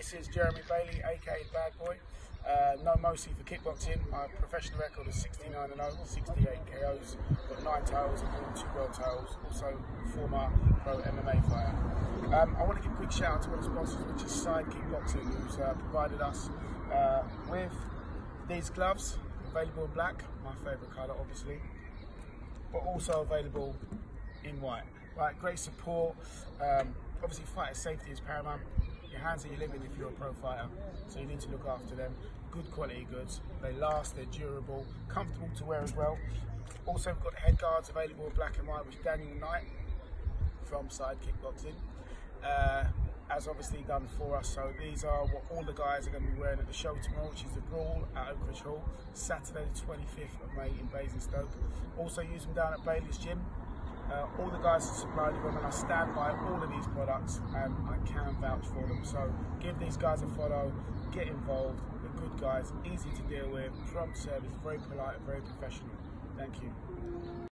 This is Jeremy Bailey, aka Bad Boy. Uh, no Mosi for kickboxing. My professional record is 69 and 0, 68 KOs, got 9 titles, including 2 world titles, also former pro MMA fighter. Um, I want to give a quick shout out to one of the sponsors, which is Sidekick Boxing, who's uh, provided us uh, with these gloves, available in black, my favourite colour obviously, but also available in white. Right, great support. Um, obviously, fighter safety is paramount. Your hands are your living if you're a pro fighter, so you need to look after them. Good quality goods. They last, they're durable, comfortable to wear as well. Also, we've got head guards available in black and white, which Daniel Knight from Sidekick Boxing uh, has obviously done for us. So these are what all the guys are going to be wearing at the show tomorrow, which is the Brawl at Oakridge Hall, Saturday the 25th of May in Basingstoke. Also use them down at Bailey's Gym. Uh, all the guys supplied with them and I stand by all of these products and I can vouch for them. So give these guys a follow, get involved. They're good guys, easy to deal with, prompt service, very polite, very professional. Thank you.